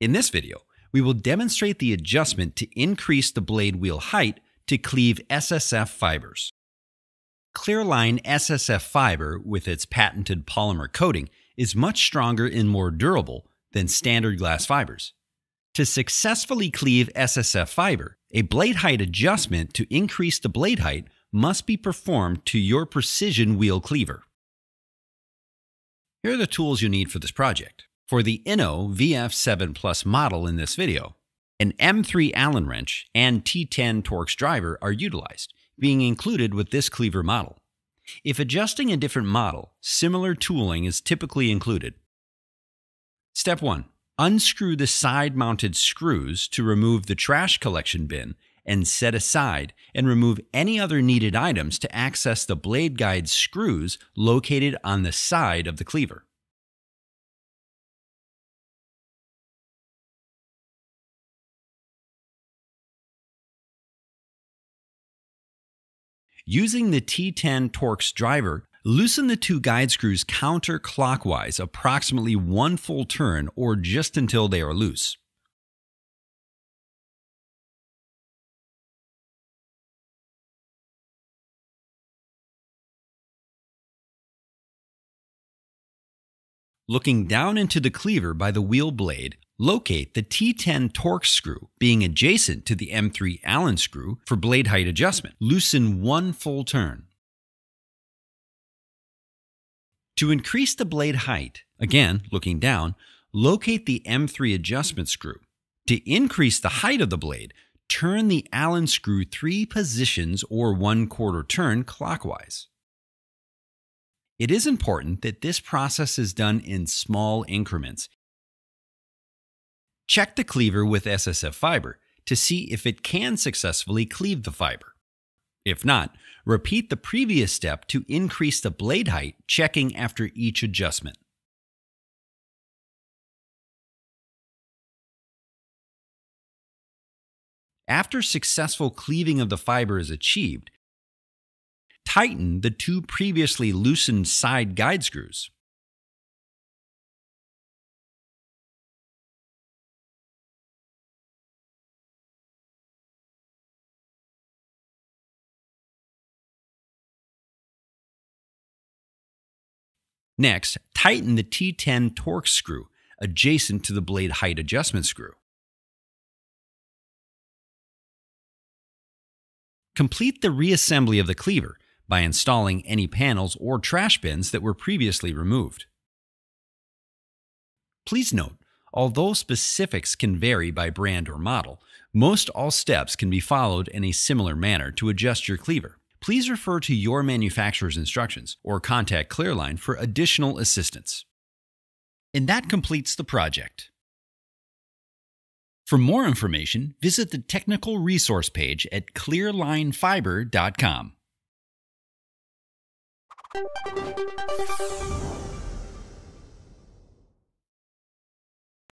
In this video, we will demonstrate the adjustment to increase the blade wheel height to cleave SSF fibers. Cleerline SSF fiber, with its patented polymer coating, is much stronger and more durable than standard glass fibers. To successfully cleave SSF fiber, a blade height adjustment to increase the blade height must be performed to your precision wheel cleaver. Here are the tools you need for this project. For the Inno VF7 Plus model in this video, an M3 Allen wrench and T10 Torx driver are utilized, being included with this cleaver model. If adjusting a different model, similar tooling is typically included. Step 1. Unscrew the side-mounted screws to remove the trash collection bin and set aside and remove any other needed items to access the blade guide screws located on the side of the cleaver. Using the T10 Torx driver, loosen the two guide screws counterclockwise approximately one full turn or just until they are loose. Looking down into the cleaver by the wheel blade, locate the T10 Torx screw being adjacent to the M3 Allen screw for blade height adjustment. Loosen one full turn. To increase the blade height, again looking down, locate the M3 adjustment screw. To increase the height of the blade, turn the Allen screw three positions or one quarter turn clockwise. It is important that this process is done in small increments. Check the cleaver with SSF fiber to see if it can successfully cleave the fiber. If not, repeat the previous step to increase the blade height, checking after each adjustment. After successful cleaving of the fiber is achieved, tighten the two previously loosened side guide screws. Next, tighten the T10 Torx screw adjacent to the blade height adjustment screw. Complete the reassembly of the cleaver by installing any panels or trash bins that were previously removed. Please note, although specifics can vary by brand or model, most all steps can be followed in a similar manner to adjust your cleaver. Please refer to your manufacturer's instructions or contact Cleerline for additional assistance. And that completes the project. For more information, visit the technical resource page at cleerlinefiber.com. Thank you.